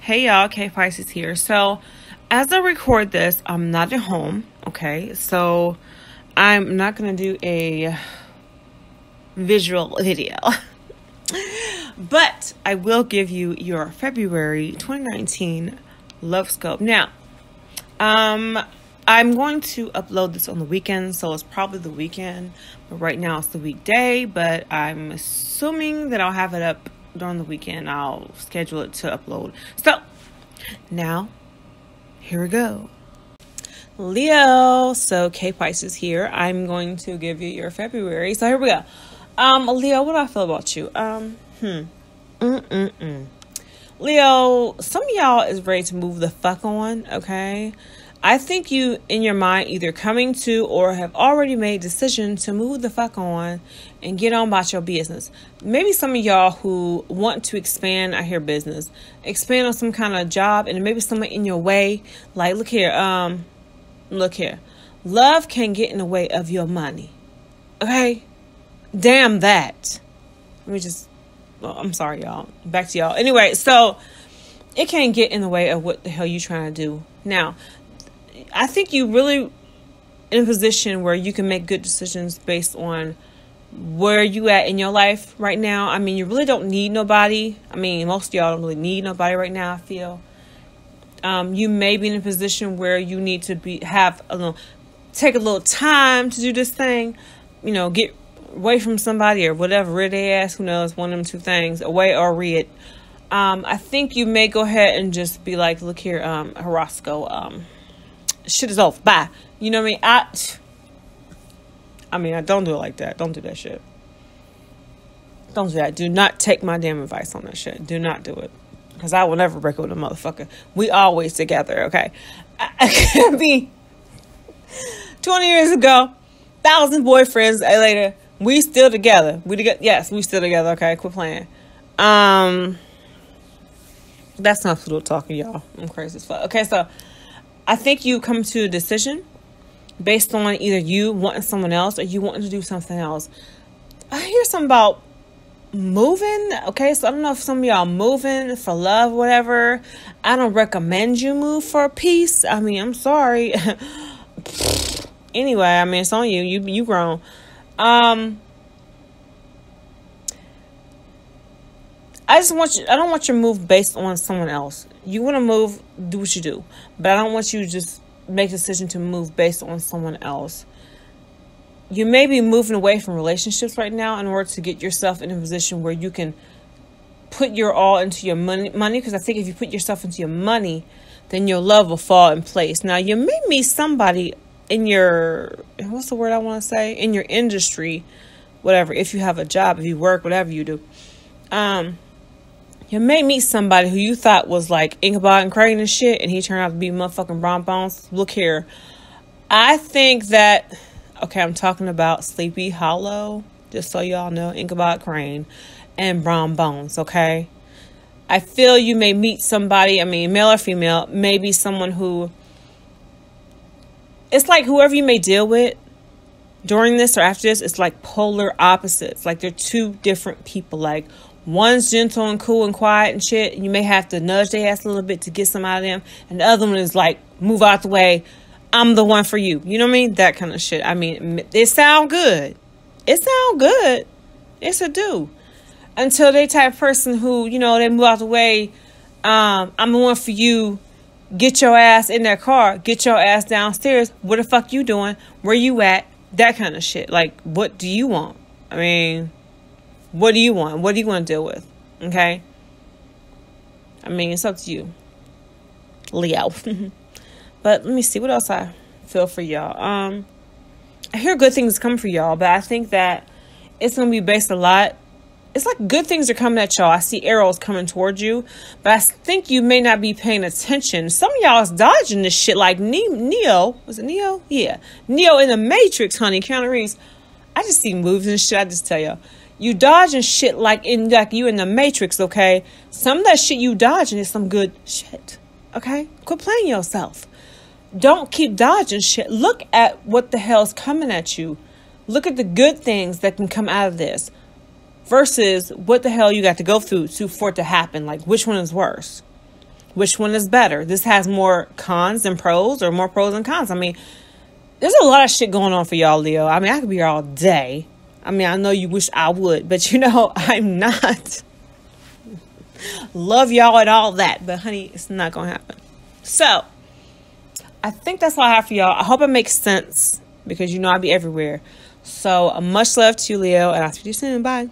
Hey y'all, Kay Pisces here. So, as I record this, I'm not at home, okay? So, I'm not going to do a visual video. but I will give you your February 2019 love scope. Now, um I'm going to upload this on the weekend, so it's probably the weekend. But right now it's the weekday, but I'm assuming that I'll have it up during the weekend. I'll schedule it to upload. So now, here we go. Leo, so Kay Pisces here. I'm going to give you your February. So here we go. Um, Leo, what do I feel about you? Um, hmm. Mm-mm-mm. Leo, some of y'all is ready to move the fuck on, okay? I think you, in your mind, either coming to or have already made decision to move the fuck on and get on about your business. Maybe some of y'all who want to expand out here business, expand on some kind of job, and maybe someone in your way. Like, look here, um, look here. Love can get in the way of your money. Okay, damn that. Let me just. Well, I'm sorry, y'all. Back to y'all. Anyway, so it can't get in the way of what the hell you trying to do. Now, I think you really in a position where you can make good decisions based on where you at in your life right now. I mean, you really don't need nobody. I mean, most of y'all don't really need nobody right now. I feel. Um, you may be in a position where you need to be have a little, take a little time to do this thing. You know, get away from somebody or whatever, their ass. Who knows? One of them two things, away or read. Um, I think you may go ahead and just be like, look here, um, Horosco, um, shit is off. Bye. You know what I mean? I, I mean, I don't do it like that. Don't do that shit. Don't do that. Do not take my damn advice on that shit. Do not do it. Because I will never break up with a motherfucker. We always together, okay? I, I can't be 20 years ago, thousand boyfriends later. We still together. We together. Yes, we still together. Okay, quit playing. Um, that's not little talking, y'all. I'm crazy as fuck. Okay, so I think you come to a decision based on either you wanting someone else or you wanting to do something else. I hear something about moving. Okay, so I don't know if some of y'all moving for love, whatever. I don't recommend you move for peace. I mean, I'm sorry. anyway, I mean, it's on you. You you grown. Um. I just want you. I don't want your move based on someone else. You want to move, do what you do, but I don't want you to just make a decision to move based on someone else. You may be moving away from relationships right now in order to get yourself in a position where you can put your all into your money. Money, because I think if you put yourself into your money, then your love will fall in place. Now you may meet somebody in your what's the word I want to say in your industry, whatever. If you have a job, if you work, whatever you do. Um, you may meet somebody who you thought was like Ichabod and Crane and shit, and he turned out to be motherfucking Brom Bones. Look here. I think that, okay, I'm talking about Sleepy Hollow, just so y'all know, Ichabod Crane and Brom Bones, okay? I feel you may meet somebody, I mean, male or female, maybe someone who, it's like whoever you may deal with during this or after this, it's like polar opposites. Like they're two different people. Like One's gentle and cool and quiet and shit. You may have to nudge their ass a little bit to get some out of them. And the other one is like, move out the way. I'm the one for you. You know what I mean? That kind of shit. I mean, it sound good. It sound good. It's a do. Until they type person who, you know, they move out the way. Um, I'm the one for you. Get your ass in that car. Get your ass downstairs. What the fuck you doing? Where you at? That kind of shit. Like, what do you want? I mean, what do you want? What do you want to deal with? Okay? I mean, it's up to you. Leo. but let me see what else I feel for y'all. Um I hear good things come for y'all, but I think that it's gonna be based a lot. It's like good things are coming at y'all. I see arrows coming towards you, but I think you may not be paying attention. Some of y'all is dodging this shit like Neo. Was it Neo? Yeah. Neo in the Matrix, honey. Keanu Reeves. I just see moves and shit. I just tell y'all. You dodging shit like in like you in the Matrix, okay? Some of that shit you dodging is some good shit. Okay? Quit playing yourself. Don't keep dodging shit. Look at what the hell's coming at you. Look at the good things that can come out of this versus what the hell you got to go through to for it to happen. Like which one is worse? which one is better. This has more cons than pros, or more pros than cons. I mean, there's a lot of shit going on for y'all, Leo. I mean, I could be here all day. I mean, I know you wish I would, but you know, I'm not. Love y'all and all that, but honey, it's not gonna happen. So, I think that's all I have for y'all. I hope it makes sense because you know I'll be everywhere. So, much love to you, Leo, and I'll see you soon. Bye.